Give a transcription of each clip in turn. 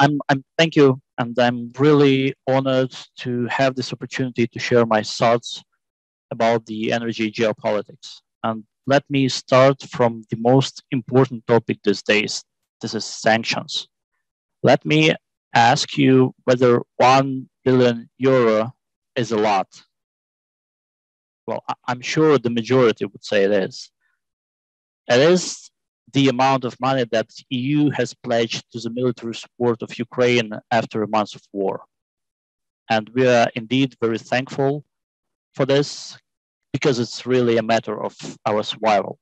I'm, I'm, thank you, and I'm really honored to have this opportunity to share my thoughts about the energy geopolitics. And let me start from the most important topic these days. This is sanctions. Let me ask you whether 1 billion euro is a lot. Well, I'm sure the majority would say it is. It is the amount of money that the EU has pledged to the military support of Ukraine after a month of war. And we are indeed very thankful for this because it's really a matter of our survival.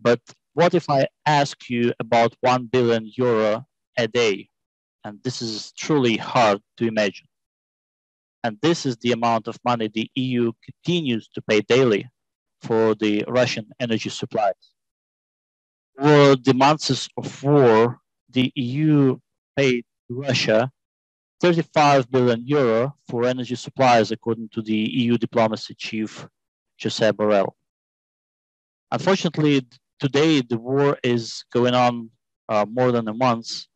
But what if I ask you about 1 billion euro a day? And this is truly hard to imagine. And this is the amount of money the EU continues to pay daily for the Russian energy supplies. For the months of war, the EU paid Russia 35 billion euro for energy supplies, according to the EU diplomacy chief, Josep Borrell. Unfortunately, today the war is going on uh, more than a month,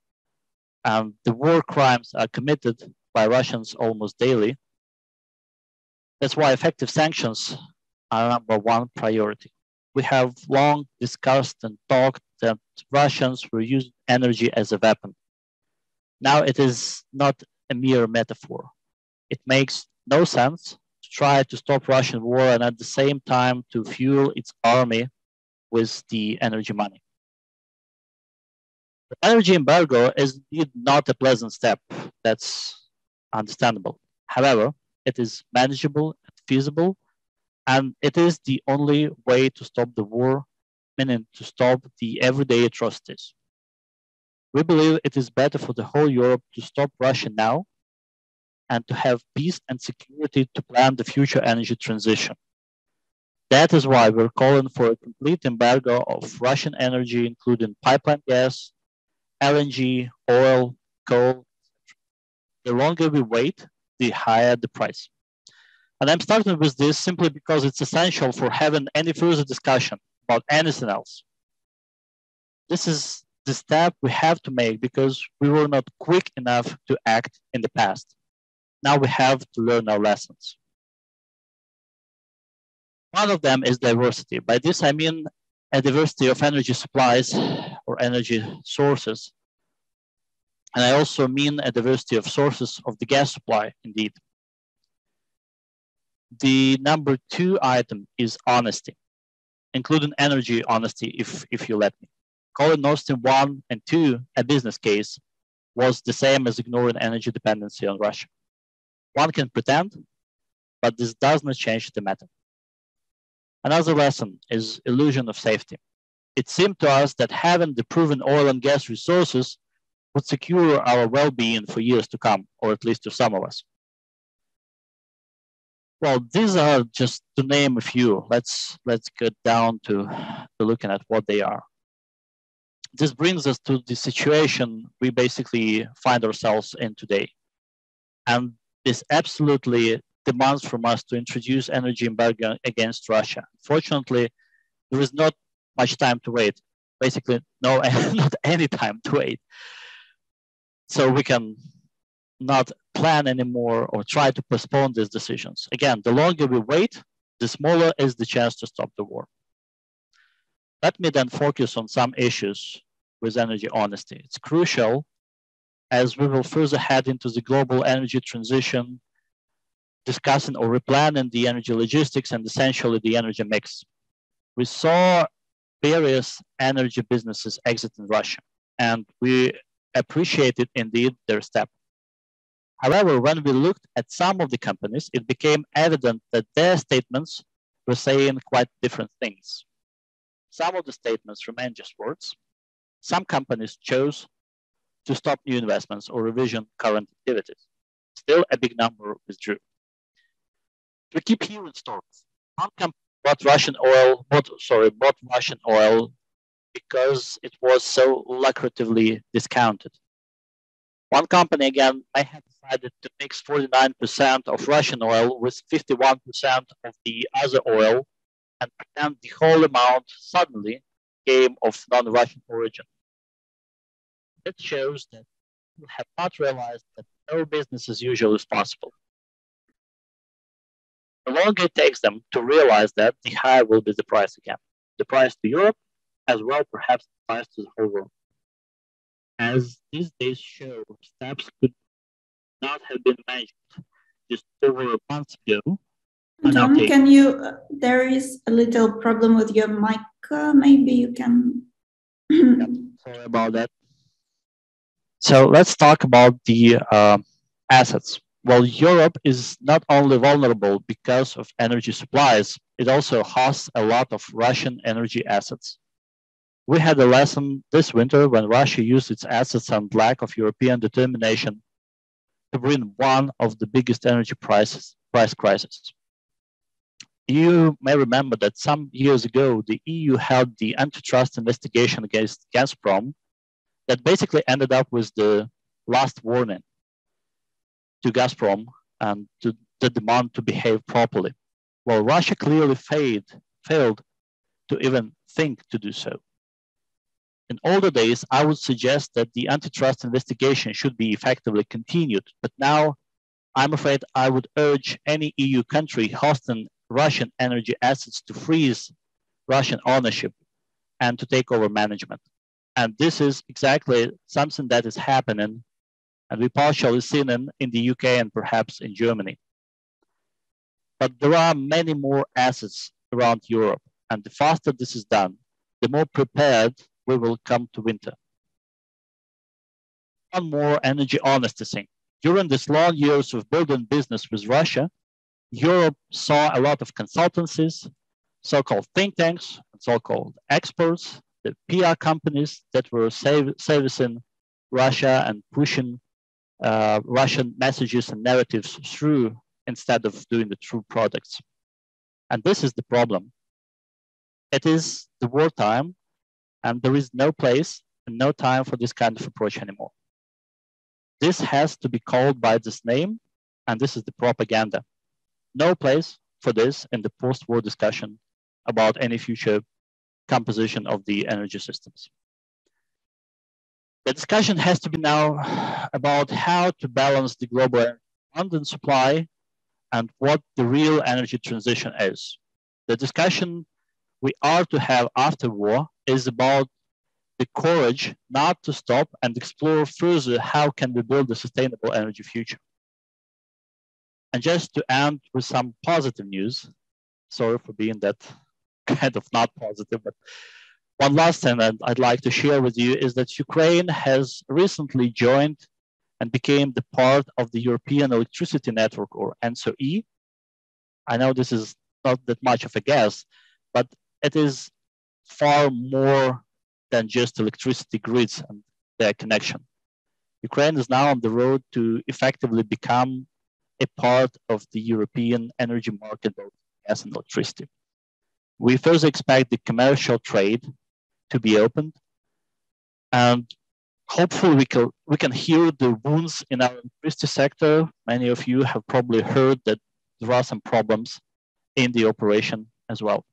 and the war crimes are committed by Russians almost daily. That's why effective sanctions are number one priority. We have long discussed and talked that Russians were using energy as a weapon. Now it is not a mere metaphor. It makes no sense to try to stop Russian war and at the same time to fuel its army with the energy money. The energy embargo is indeed not a pleasant step. That's understandable. However, it is manageable and feasible, and it is the only way to stop the war, meaning to stop the everyday atrocities. We believe it is better for the whole Europe to stop Russia now and to have peace and security to plan the future energy transition. That is why we're calling for a complete embargo of Russian energy, including pipeline gas, LNG, oil, coal. The longer we wait, the higher the price. And I'm starting with this simply because it's essential for having any further discussion about anything else. This is the step we have to make because we were not quick enough to act in the past. Now we have to learn our lessons. One of them is diversity. By this, I mean a diversity of energy supplies or energy sources. And I also mean a diversity of sources of the gas supply, indeed. The number two item is honesty, including energy honesty, if, if you let me. Calling Stream 1 and 2 a business case was the same as ignoring energy dependency on Russia. One can pretend, but this does not change the matter. Another lesson is illusion of safety. It seemed to us that having the proven oil and gas resources would secure our well-being for years to come, or at least to some of us. Well, these are just to name a few. Let's let's get down to, to looking at what they are this brings us to the situation we basically find ourselves in today. And this absolutely demands from us to introduce energy embargo against Russia. Fortunately, there is not much time to wait. Basically, no, not any time to wait. So we can not plan anymore or try to postpone these decisions. Again, the longer we wait, the smaller is the chance to stop the war. Let me then focus on some issues with energy honesty. It's crucial as we will further head into the global energy transition, discussing or replanning the energy logistics and essentially the energy mix. We saw various energy businesses exit in Russia, and we appreciated indeed their step. However, when we looked at some of the companies, it became evident that their statements were saying quite different things. Some of the statements remained just words, some companies chose to stop new investments or revision current activities. Still, a big number withdrew. We keep hearing stories. One company bought Russian oil, bought, sorry, bought Russian oil because it was so lucratively discounted. One company, again, may have decided to mix 49% of Russian oil with 51% of the other oil and pretend the whole amount suddenly came of non-Russian origin. It shows that have not realized that no business as usual is possible. The longer it takes them to realize that, the higher will be the price again. The price to Europe, as well perhaps the price to the whole world. As these days show, steps could not have been made just over a month ago. Tom, can you? Uh, there is a little problem with your mic. Uh, maybe you can. yep, sorry about that. So let's talk about the uh, assets. Well, Europe is not only vulnerable because of energy supplies, it also hosts a lot of Russian energy assets. We had a lesson this winter when Russia used its assets and lack of European determination to bring one of the biggest energy prices, price crises. You may remember that some years ago, the EU held the antitrust investigation against Gazprom that basically ended up with the last warning to Gazprom and to the demand to behave properly. Well, Russia clearly failed, failed to even think to do so. In older days, I would suggest that the antitrust investigation should be effectively continued, but now I'm afraid I would urge any EU country hosting Russian energy assets to freeze Russian ownership and to take over management. And this is exactly something that is happening, and we partially seen it in the UK and perhaps in Germany. But there are many more assets around Europe, and the faster this is done, the more prepared we will come to winter. One more energy honesty thing. During these long years of building business with Russia, Europe saw a lot of consultancies, so-called think tanks, so-called experts, the PR companies that were servicing Russia and pushing uh, Russian messages and narratives through instead of doing the true products. And this is the problem. It is the wartime, and there is no place and no time for this kind of approach anymore. This has to be called by this name, and this is the propaganda. No place for this in the post war discussion about any future composition of the energy systems. The discussion has to be now about how to balance the global abundant supply and what the real energy transition is. The discussion we are to have after war is about the courage not to stop and explore further how can we build a sustainable energy future. And just to end with some positive news, sorry for being that kind of not positive, but one last thing that I'd like to share with you is that Ukraine has recently joined and became the part of the European Electricity Network or ENTSO-E. I know this is not that much of a guess, but it is far more than just electricity grids and their connection. Ukraine is now on the road to effectively become a part of the European energy market, both gas and electricity. We first expect the commercial trade to be opened, and hopefully we can, we can heal the wounds in our electricity sector. Many of you have probably heard that there are some problems in the operation as well.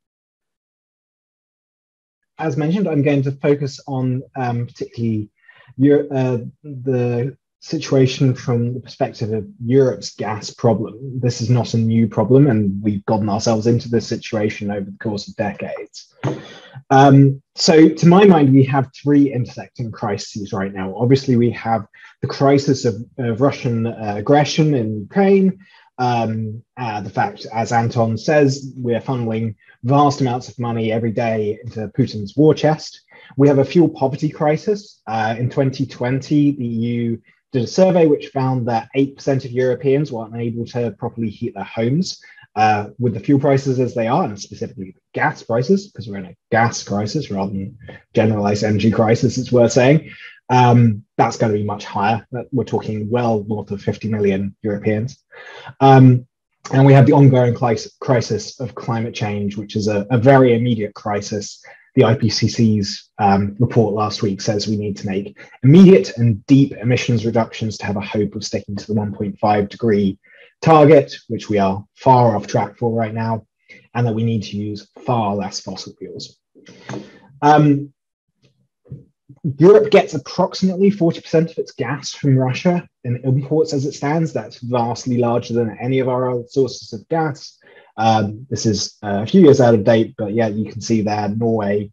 As mentioned, I'm going to focus on um, particularly your, uh, the situation from the perspective of Europe's gas problem. This is not a new problem, and we've gotten ourselves into this situation over the course of decades. Um, so, to my mind, we have three intersecting crises right now. Obviously, we have the crisis of, of Russian uh, aggression in Ukraine. Um, uh, the fact, as Anton says, we're funneling vast amounts of money every day into Putin's war chest. We have a fuel poverty crisis. Uh, in 2020, the EU did a survey which found that 8% of Europeans were unable to properly heat their homes uh, with the fuel prices as they are, and specifically gas prices, because we're in a gas crisis rather than generalized energy crisis, it's worth saying. Um, that's going to be much higher. We're talking well north of 50 million Europeans. Um, and we have the ongoing crisis of climate change, which is a, a very immediate crisis the IPCC's um, report last week says we need to make immediate and deep emissions reductions to have a hope of sticking to the 1.5 degree target, which we are far off track for right now, and that we need to use far less fossil fuels. Um, Europe gets approximately 40% of its gas from Russia in imports as it stands. That's vastly larger than any of our other sources of gas. Um, this is uh, a few years out of date, but yeah, you can see there Norway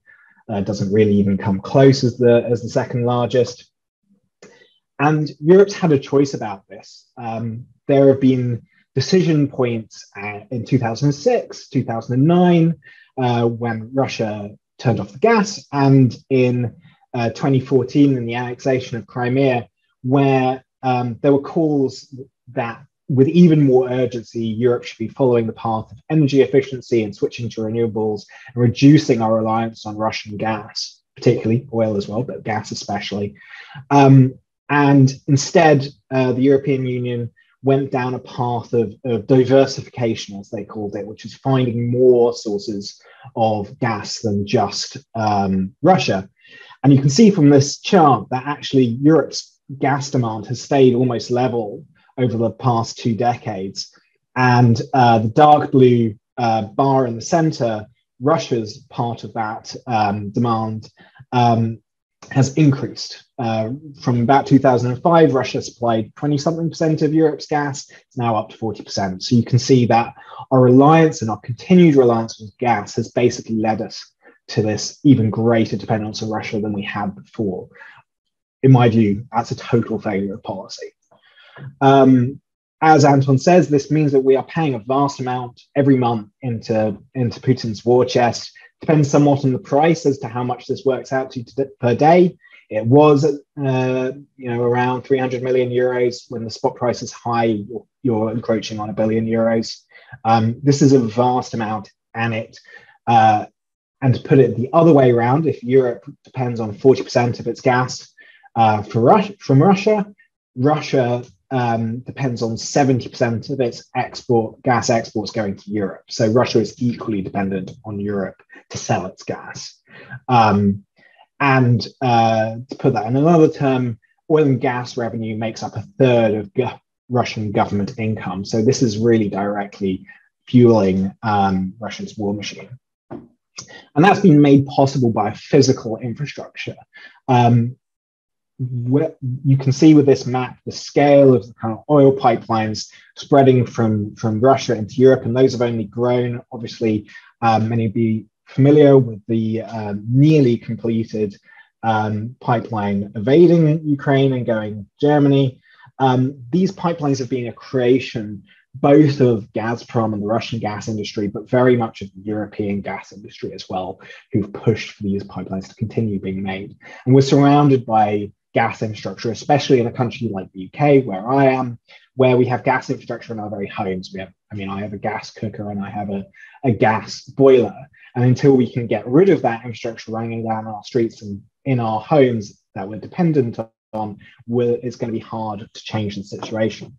uh, doesn't really even come close as the as the second largest. And Europe's had a choice about this. Um, there have been decision points uh, in 2006, 2009, uh, when Russia turned off the gas, and in uh, 2014 and the annexation of Crimea, where um, there were calls that with even more urgency, Europe should be following the path of energy efficiency and switching to renewables and reducing our reliance on Russian gas, particularly oil as well, but gas especially. Um, and instead, uh, the European Union went down a path of, of, diversification, as they called it, which is finding more sources of gas than just um, Russia. And you can see from this chart that actually Europe's gas demand has stayed almost level over the past two decades. And uh, the dark blue uh, bar in the center, Russia's part of that um, demand, um, has increased. Uh, from about 2005, Russia supplied 20 something percent of Europe's gas. It's now up to 40%. So you can see that our reliance and our continued reliance on gas has basically led us to this even greater dependence on Russia than we had before. In my view, that's a total failure of policy. Um, as Anton says, this means that we are paying a vast amount every month into, into Putin's war chest. Depends somewhat on the price as to how much this works out to, per day. It was, uh, you know, around 300 million euros. When the spot price is high, you're, you're encroaching on a billion euros. Um, this is a vast amount, and it, uh, and to put it the other way around, if Europe depends on 40% of its gas uh, from Russia, Russia um, depends on 70% of its export gas exports going to Europe. So Russia is equally dependent on Europe to sell its gas. Um, and uh, to put that in another term, oil and gas revenue makes up a third of go- Russian government income. So this is really directly fueling um, Russia's war machine. And that's been made possible by physical infrastructure. Um, you can see with this map the scale of the kind of oil pipelines spreading from, from Russia into Europe, and those have only grown. Obviously, um, many of you familiar with the um, nearly completed um, pipeline evading Ukraine and going Germany. Um, these pipelines have been a creation both of Gazprom and the Russian gas industry, but very much of the European gas industry as well, who've pushed for these pipelines to continue being made. And we're surrounded by gas infrastructure, especially in a country like the UK, where I am, where we have gas infrastructure in our very homes. We have, I mean, I have a gas cooker and I have a, a gas boiler. And until we can get rid of that infrastructure running down our streets and in our homes that we're dependent on, it's going to be hard to change the situation.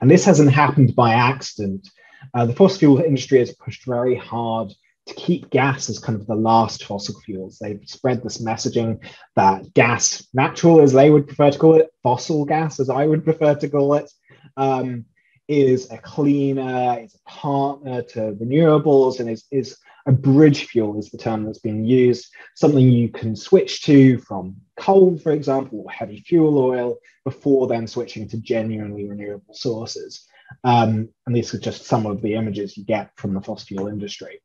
And this hasn't happened by accident. Uh, the fossil fuel industry has pushed very hard to keep gas as kind of the last fossil fuels. They've spread this messaging that gas, natural as they would prefer to call it, fossil gas as I would prefer to call it, um, is a cleaner, is a partner to renewables, and is, is a bridge fuel is the term that's been used, something you can switch to from coal, for example, or heavy fuel oil, before then switching to genuinely renewable sources. Um, and these are just some of the images you get from the fossil fuel industry.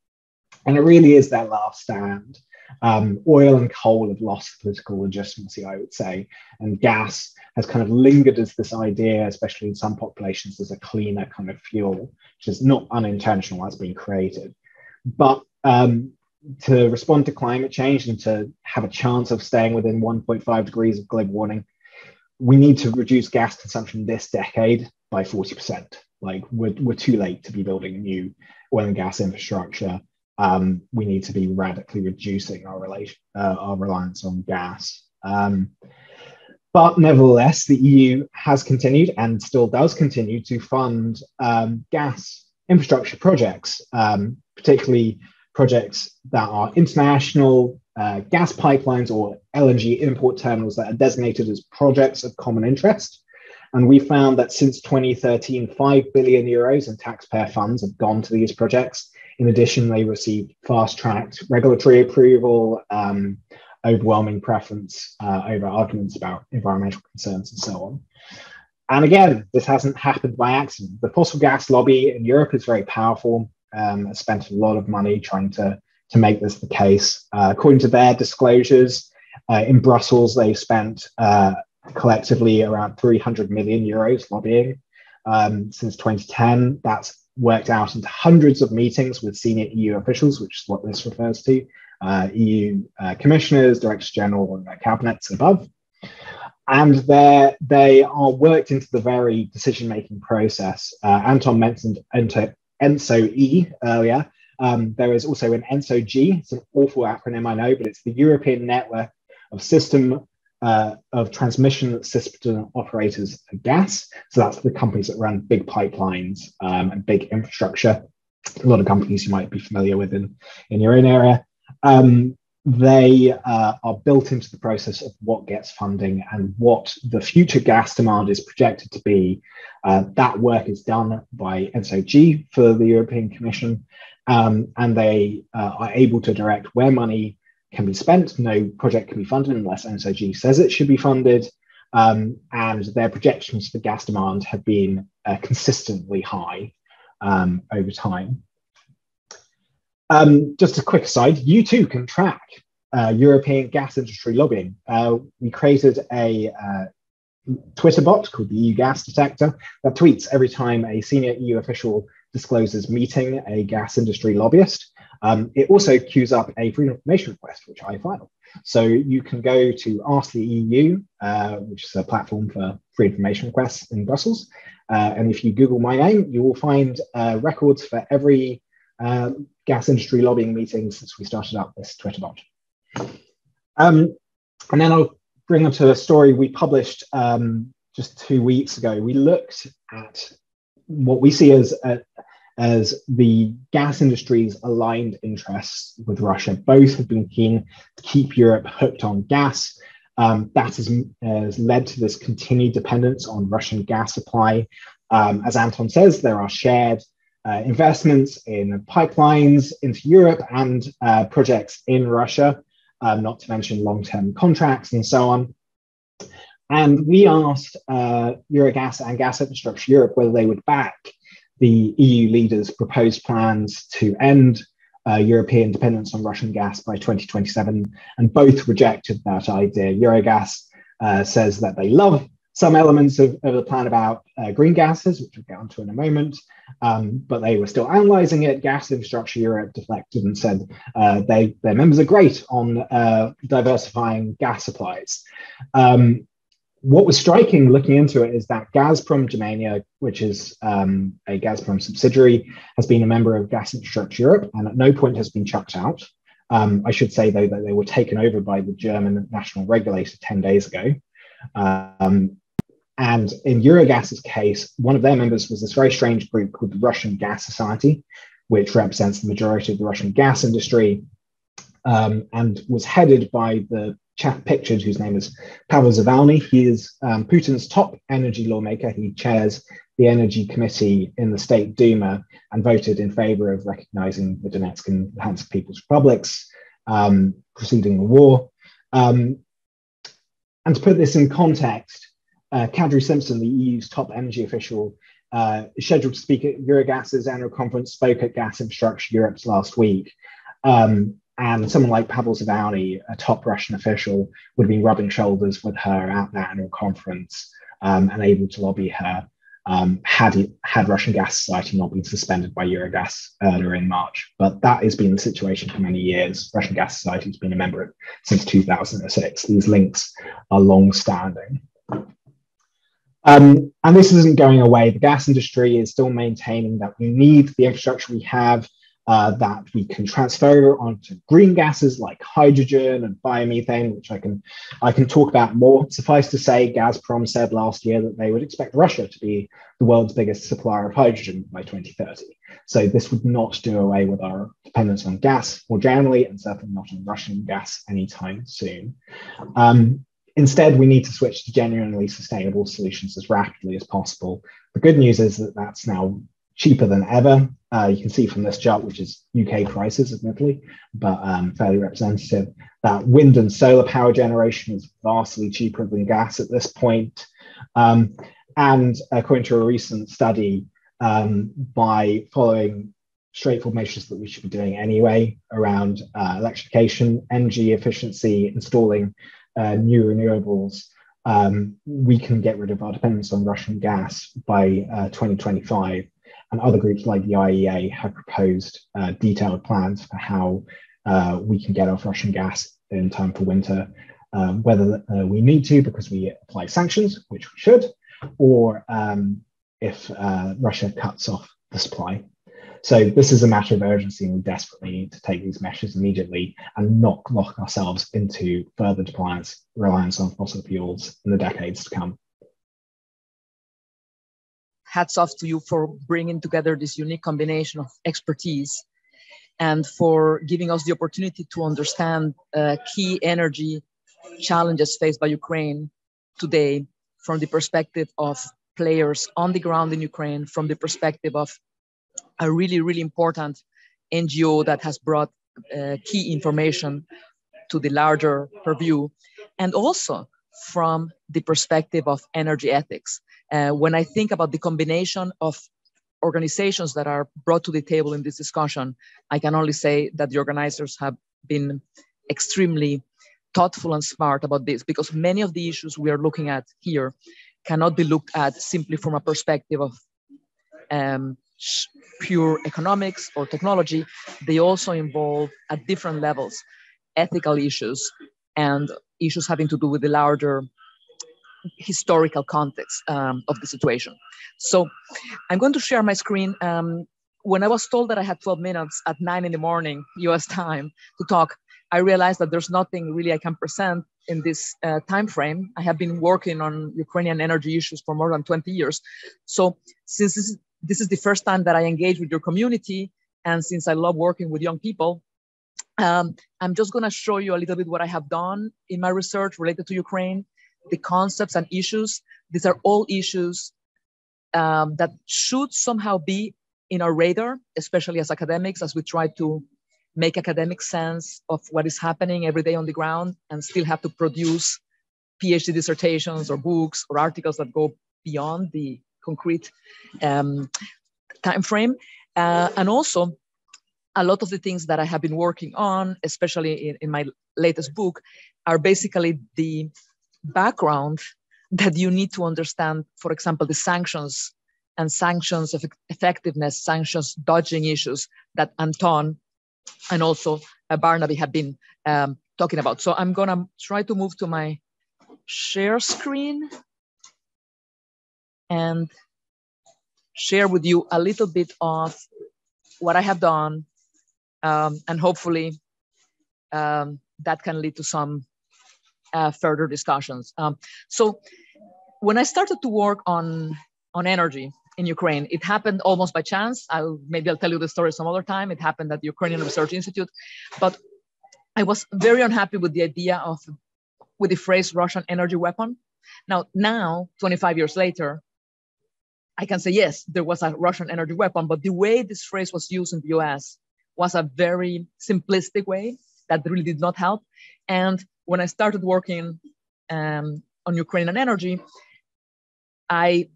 And it really is their last stand. Um, oil and coal have lost political legitimacy, I would say, and gas has kind of lingered as this idea, especially in some populations, as a cleaner kind of fuel, which is not unintentional, that's been created. But um, to respond to climate change and to have a chance of staying within 1.5 degrees of global warming, we need to reduce gas consumption this decade by 40%. Like we're, we're too late to be building new oil and gas infrastructure um, we need to be radically reducing our relation, uh, our reliance on gas. Um, but nevertheless, the EU has continued and still does continue to fund um, gas infrastructure projects, um, particularly projects that are international uh, gas pipelines or LNG import terminals that are designated as projects of common interest. And we found that since 2013, 5 billion euros in taxpayer funds have gone to these projects. In addition, they received fast tracked regulatory approval, um, overwhelming preference uh, over arguments about environmental concerns and so on. And again, this hasn't happened by accident. The fossil gas lobby in Europe is very powerful. Um, spent a lot of money trying to, to make this the case. Uh, according to their disclosures, uh, in Brussels, they spent uh, collectively around 300 million euros lobbying um, since 2010. That's worked out into hundreds of meetings with senior EU officials, which is what this refers to, uh, EU uh, commissioners, directors general, and cabinets above. And they are worked into the very decision making process. Uh, Anton mentioned ENTSO E earlier. Um, there is also an ENTSO G. It's an awful acronym, I know, but it's the European Network of System uh, of transmission system operators of gas. So that's the companies that run big pipelines um, and big infrastructure. A lot of companies you might be familiar with in, in your own area. Um, they uh, are built into the process of what gets funding and what the future gas demand is projected to be. Uh, that work is done by ENTSO-G for the European Commission, um, and they uh, are able to direct where money can be spent. No project can be funded unless ENTSO-G says it should be funded. Um, and their projections for gas demand have been uh, consistently high um, over time. Um, just a quick aside, you too can track uh, European gas industry lobbying. Uh, we created a uh, Twitter bot called the EU gas detector that tweets every time a senior EU official discloses meeting a gas industry lobbyist. Um, it also queues up a freedom information request, which I file. So you can go to Ask the EU, uh, which is a platform for free information requests in Brussels. Uh, and if you Google my name, you will find uh, records for every uh, gas industry lobbying meeting since we started up this Twitter bot. Um, and then I'll bring up to a story we published um, just two weeks ago. We looked at what we see as a, as the gas industry's aligned interests with Russia. Both have been keen to keep Europe hooked on gas. Um, that has, has, led to this continued dependence on Russian gas supply. Um, as Anton says, there are shared uh, investments in pipelines into Europe and uh, projects in Russia, um, not to mention long term contracts and so on. And we asked uh, Eurogas and Gas Infrastructure Europe whether they would back the EU leaders proposed plans to end uh, European dependence on Russian gas by 2027, and both rejected that idea. Eurogas uh, says that they love some elements of, of the plan about uh, green gases, which we'll get onto in a moment, um, but they were still analysing it. Gas Infrastructure Europe deflected and said uh, they, their members are great on uh, diversifying gas supplies. Um, what was striking looking into it is that Gazprom Germania, which is um, a Gazprom subsidiary, has been a member of Gas Infrastructure Europe and at no point has been chucked out. Um, I should say, though, that they were taken over by the German national regulator 10 days ago. Um, and in Eurogas's case, one of their members was this very strange group called the Russian Gas Society, which represents the majority of the Russian gas industry um, and was headed by the chap pictured, whose name is Pavel Zavalny. He is um, Putin's top energy lawmaker. He chairs the Energy Committee in the State Duma and voted in favor of recognizing the Donetsk and Luhansk People's Republics um, preceding the war. Um, and to put this in context, uh, Kadri Simson, the EU's top energy official, uh, scheduled to speak at Eurogas's annual conference, spoke at Gas Infrastructure Europe's last week. Um, and someone like Pavel Zavalny, a top Russian official, would have been rubbing shoulders with her at that annual conference um, and able to lobby her um, had, it, had Russian Gas Society not been suspended by Eurogas earlier in March. But that has been the situation for many years. Russian Gas Society has been a member since 2006. These links are long standing. Um, and this isn't going away. The gas industry is still maintaining that we need the infrastructure we have uh, that we can transfer onto green gases like hydrogen and biomethane, which I can I can talk about more. Suffice to say, Gazprom said last year that they would expect Russia to be the world's biggest supplier of hydrogen by 2030. So this would not do away with our dependence on gas more generally, and certainly not on Russian gas anytime soon. Um, instead, we need to switch to genuinely sustainable solutions as rapidly as possible. The good news is that that's now cheaper than ever. Uh, you can see from this chart, which is UK prices, admittedly, but um, fairly representative, that wind and solar power generation is vastly cheaper than gas at this point. Um, and according to a recent study, um, by following straightforward measures that we should be doing anyway around uh, electrification, energy efficiency, installing uh, new renewables, um, we can get rid of our dependence on Russian gas by uh, 2025. And other groups like the IEA have proposed uh, detailed plans for how uh, we can get off Russian gas in time for winter, um, whether uh, we need to because we apply sanctions, which we should, or um, if uh, Russia cuts off the supply. So this is a matter of urgency, and we desperately need to take these measures immediately and not lock ourselves into further reliance, reliance on fossil fuels in the decades to come. Hats off to you for bringing together this unique combination of expertise and for giving us the opportunity to understand uh, key energy challenges faced by Ukraine today from the perspective of players on the ground in Ukraine, from the perspective of a really, really important NGO that has brought uh, key information to the larger purview, and also from the perspective of energy ethics. Uh, when I think about the combination of organizations that are brought to the table in this discussion, I can only say that the organizers have been extremely thoughtful and smart about this because many of the issues we are looking at here cannot be looked at simply from a perspective of um, pure economics or technology, they also involve at different levels ethical issues and issues having to do with the larger historical context um, of the situation. So I'm going to share my screen. Um, when I was told that I had 12 minutes at nine in the morning US time to talk, I realized that there's nothing really I can present in this uh, time frame. I have been working on Ukrainian energy issues for more than 20 years. So since this is this is the first time that I engage with your community. And since I love working with young people, um, I'm just going to show you a little bit what I have done in my research related to Ukraine, the concepts and issues. These are all issues um, that should somehow be in our radar, especially as academics, as we try to make academic sense of what is happening every day on the ground and still have to produce PhD dissertations or books or articles that go beyond the concrete um, time frame. Uh, and also, a lot of the things that I have been working on, especially in, in my latest book, are basically the background that you need to understand, for example, the sanctions and sanctions of effectiveness, sanctions dodging issues that Anton and also uh, Barnaby have been um, talking about. So I'm gonna try to move to my share screen and share with you a little bit of what I have done. Um, and hopefully um, that can lead to some uh, further discussions. Um, so when I started to work on, on energy in Ukraine, it happened almost by chance. I'll, maybe I'll tell you the story some other time. It happened at the Ukrainian Research Institute, but I was very unhappy with the idea of, with the phrase Russian energy weapon. Now, now, 25 years later, I can say, yes, there was a Russian energy weapon, but the way this phrase was used in the US was a very simplistic way that really did not help. And when I started working um, on Ukrainian energy, I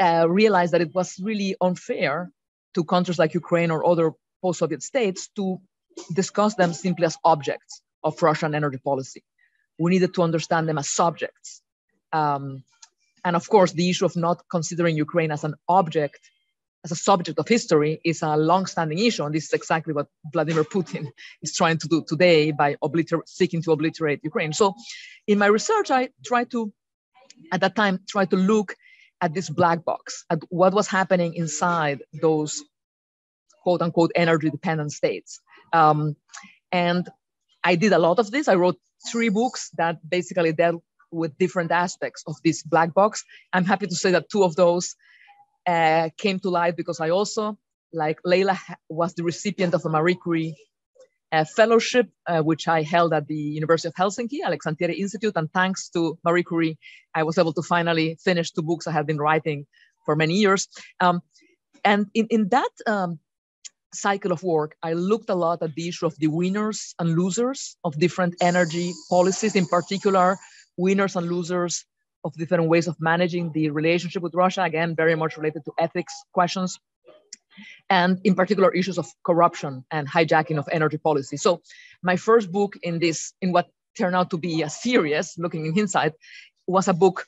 uh, realized that it was really unfair to countries like Ukraine or other post Soviet states to discuss them simply as objects of Russian energy policy. We needed to understand them as subjects. Um, and of course, the issue of not considering Ukraine as an object, as a subject of history, is a long-standing issue. And this is exactly what Vladimir Putin is trying to do today by obliter- seeking to obliterate Ukraine. So in my research, I tried to, at that time, try to look at this black box, at what was happening inside those quote unquote energy dependent states. Um, and I did a lot of this. I wrote three books that basically dealt with different aspects of this black box. I'm happy to say that two of those uh, came to light because I also, like Leila, was the recipient of a Marie Curie uh, fellowship, uh, which I held at the University of Helsinki, Aleksanteri Institute. And thanks to Marie Curie, I was able to finally finish two books I had been writing for many years. Um, and in, in that um, cycle of work, I looked a lot at the issue of the winners and losers of different energy policies, in particular, winners and losers of different ways of managing the relationship with Russia, again, very much related to ethics questions, and in particular, issues of corruption and hijacking of energy policy. So, my first book in this, in what turned out to be a series, looking in hindsight, was a book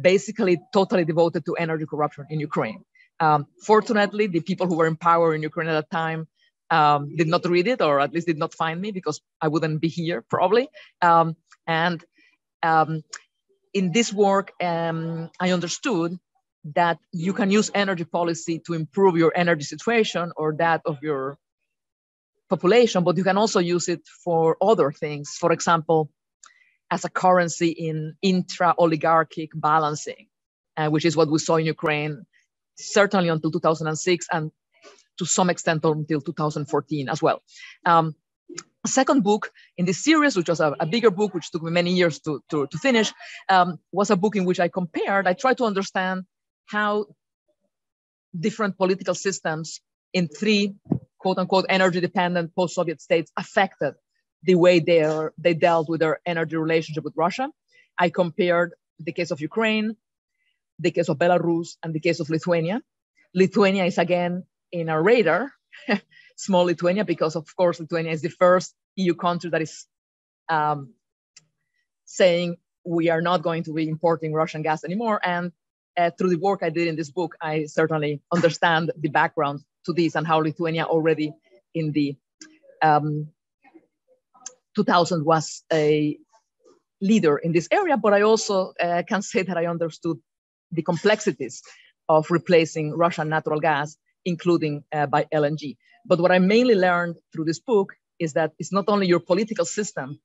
basically totally devoted to energy corruption in Ukraine. Um, fortunately, the people who were in power in Ukraine at that time um, did not read it, or at least did not find me because I wouldn't be here probably. Um, and um, in this work, um, I understood that you can use energy policy to improve your energy situation or that of your population, but you can also use it for other things. For example, as a currency in intra oligarchic balancing, uh, which is what we saw in Ukraine, certainly until 2006 and to some extent until 2014 as well. Um, second book in this series, which was a, a, bigger book, which took me many years to, to, to finish, um, was a book in which I compared, I tried to understand how different political systems in three quote unquote energy dependent post Soviet states affected the way they, are, they dealt with their energy relationship with Russia. I compared the case of Ukraine, the case of Belarus, and the case of Lithuania. Lithuania is again in our radar small Lithuania because, of course, Lithuania is the first EU country that is um, saying we are not going to be importing Russian gas anymore. And uh, through the work I did in this book, I certainly understand the background to this and how Lithuania already in the um, 2000 was a leader in this area. But I also uh, can say that I understood the complexities of replacing Russian natural gas, including uh, by LNG. But what I mainly learned through this book is that it's not only your political system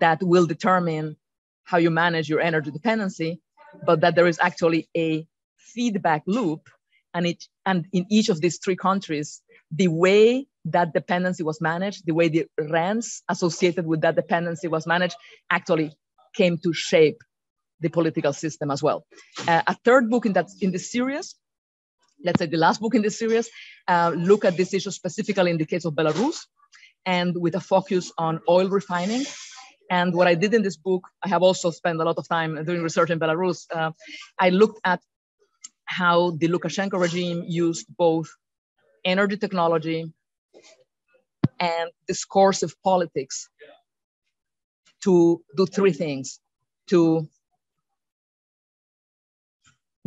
that will determine how you manage your energy dependency, but that there is actually a feedback loop. And, it, and in each of these three countries, the way that dependency was managed, the way the rents associated with that dependency was managed, actually came to shape the political system as well. Uh, a third book in that in this series let's say the last book in this series, uh, look at this issue specifically in the case of Belarus and with a focus on oil refining. And what I did in this book, I have also spent a lot of time doing research in Belarus. Uh, I looked at how the Lukashenko regime used both energy technology and discursive politics to do three things to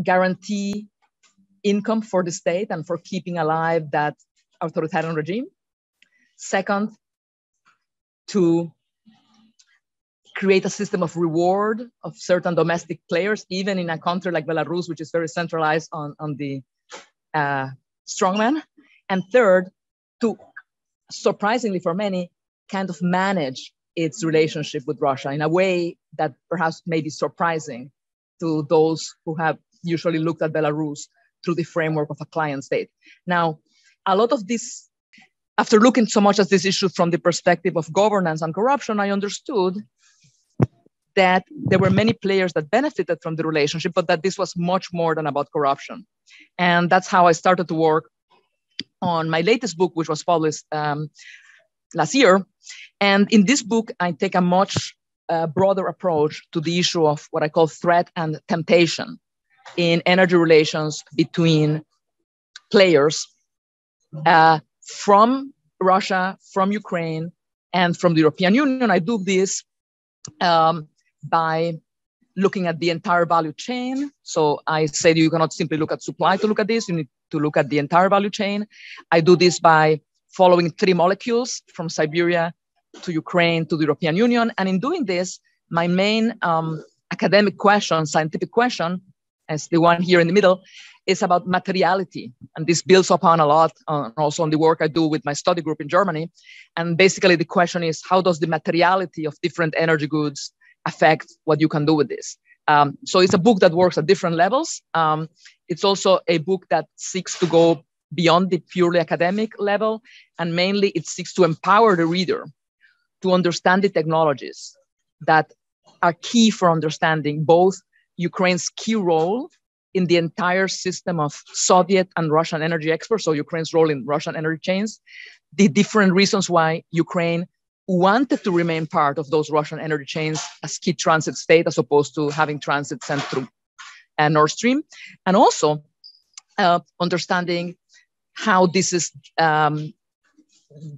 guarantee income for the state and for keeping alive that authoritarian regime. Second, to create a system of reward of certain domestic players, even in a country like Belarus, which is very centralized on, on the uh, strongman. And third, to surprisingly for many, kind of manage its relationship with Russia in a way that perhaps may be surprising to those who have usually looked at Belarus through the framework of a client state. Now, a lot of this, after looking so much at this issue from the perspective of governance and corruption, I understood that there were many players that benefited from the relationship, but that this was much more than about corruption. And that's how I started to work on my latest book, which was published um, last year. And in this book, I take a much uh, broader approach to the issue of what I call threat and temptation in energy relations between players uh, from Russia, from Ukraine, and from the European Union. I do this um, by looking at the entire value chain. So I say you cannot simply look at supply to look at this, you need to look at the entire value chain. I do this by following three molecules from Siberia to Ukraine to the European Union. And in doing this, my main um, academic question, scientific question, as the one here in the middle, is about materiality. And this builds upon a lot uh, also on the work I do with my study group in Germany. And basically, the question is how does the materiality of different energy goods affect what you can do with this? Um, so it's a book that works at different levels. Um, it's also a book that seeks to go beyond the purely academic level. And mainly, it seeks to empower the reader to understand the technologies that are key for understanding both Ukraine's key role in the entire system of Soviet and Russian energy exports, so Ukraine's role in Russian energy chains, the different reasons why Ukraine wanted to remain part of those Russian energy chains as key transit state, as opposed to having transit sent through uh, Nord Stream, and also uh, understanding how this is um,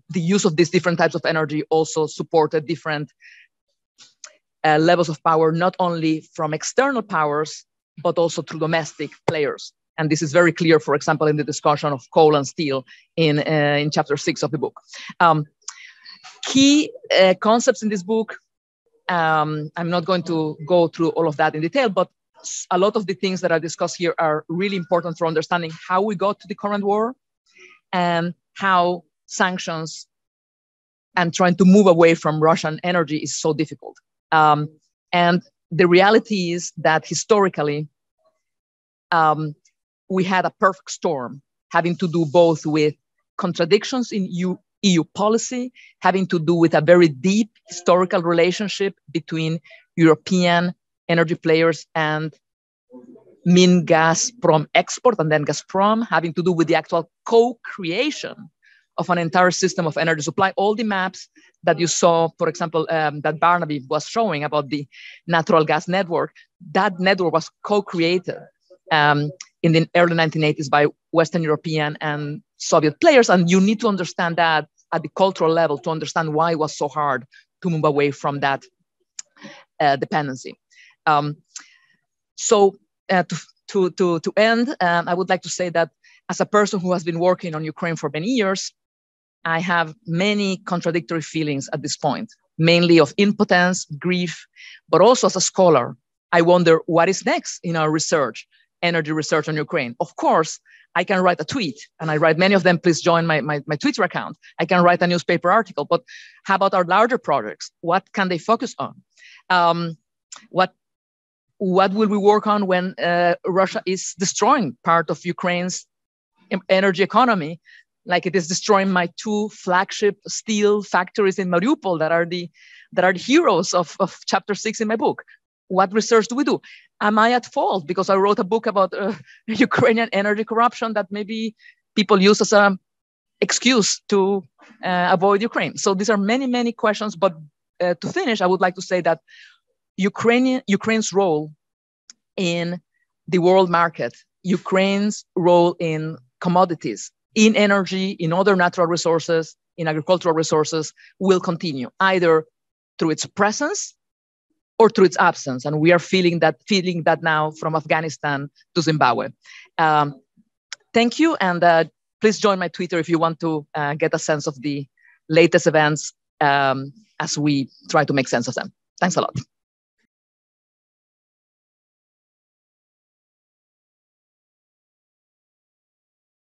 the use of these different types of energy also supported different uh, levels of power, not only from external powers, but also through domestic players. And this is very clear, for example, in the discussion of coal and steel in, uh, in chapter six of the book. Um, key uh, concepts in this book, um, I'm not going to go through all of that in detail, but a lot of the things that I discuss here are really important for understanding how we got to the current war and how sanctions and trying to move away from Russian energy is so difficult. Um, and the reality is that historically, um, we had a perfect storm having to do both with contradictions in EU, EU policy, having to do with a very deep historical relationship between European energy players and Min Gazprom export and then Gazprom, having to do with the actual co creation of an entire system of energy supply. All the maps that you saw, for example, um, that Barnaby was showing about the natural gas network, that network was co-created um, in the early 1980s by Western European and Soviet players. And you need to understand that at the cultural level to understand why it was so hard to move away from that uh, dependency. Um, so uh, to, to, to, to end, um, I would like to say that as a person who has been working on Ukraine for many years, I have many contradictory feelings at this point, mainly of impotence, grief, but also as a scholar, I wonder what is next in our research, energy research on Ukraine. Of course, I can write a tweet, and I write many of them. Please join my, my, my Twitter account. I can write a newspaper article, but how about our larger projects? What can they focus on? Um, what what will we work on when uh, Russia is destroying part of Ukraine's energy economy like it is destroying my two flagship steel factories in Mariupol that are the that are the heroes of, of chapter six in my book. What research do we do? Am I at fault because I wrote a book about uh, Ukrainian energy corruption that maybe people use as a excuse to uh, avoid Ukraine? So these are many many questions. But uh, to finish, I would like to say that Ukrainian Ukraine's role in the world market, Ukraine's role in commodities in energy, in other natural resources, in agricultural resources will continue either through its presence or through its absence. And we are feeling that feeling that now from Afghanistan to Zimbabwe. Um, thank you. And uh, please join my Twitter if you want to uh, get a sense of the latest events um, as we try to make sense of them. Thanks a lot.